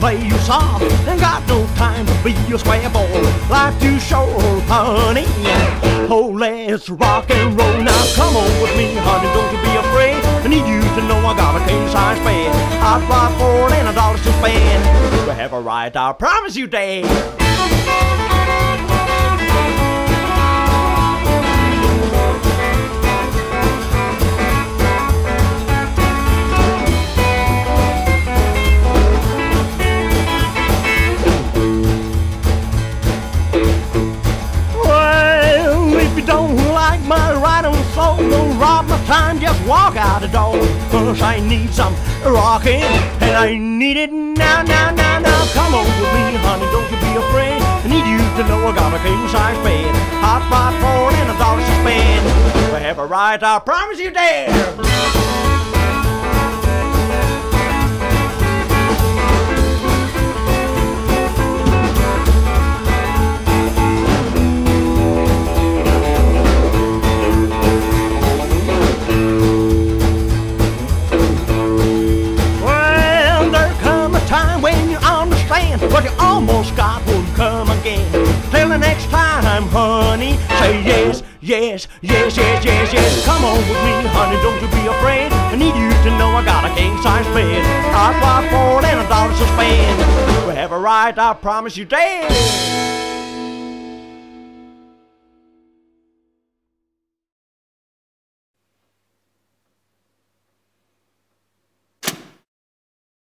play you soft. Ain't got no time to be a square ball. Life too short, honey. Oh, let's rock and roll. Now come on with me, honey, don't you be afraid. I need you to know I got a king size bed. Hot rod for and a dollar to spend. We have a right, I promise you, Dad. Like my riding soul, don't rob my time, just walk out the door. Cause I need some rocking, and I need it now, now, now, now. Come on with me, honey, don't you be afraid. I need you to know I got a king size bed. Hot spot for and a dollar to spend. We have a right, I promise you, dear. Almost got won't come again. Till the next time, honey, say yes, yes, yes, yes, yes, yes. Come on with me, honey, don't you be afraid. I need you to know I got a king size bed. Hot rod for and a dollar to spend. We have a right, I promise you, Dad.